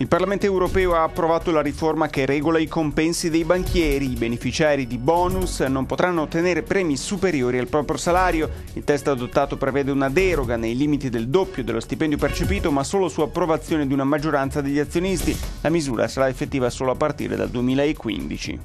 Il Parlamento europeo ha approvato la riforma che regola i compensi dei banchieri. I beneficiari di bonus non potranno ottenere premi superiori al proprio salario. Il testo adottato prevede una deroga nei limiti del doppio dello stipendio percepito, ma solo su approvazione di una maggioranza degli azionisti. La misura sarà effettiva solo a partire dal 2015.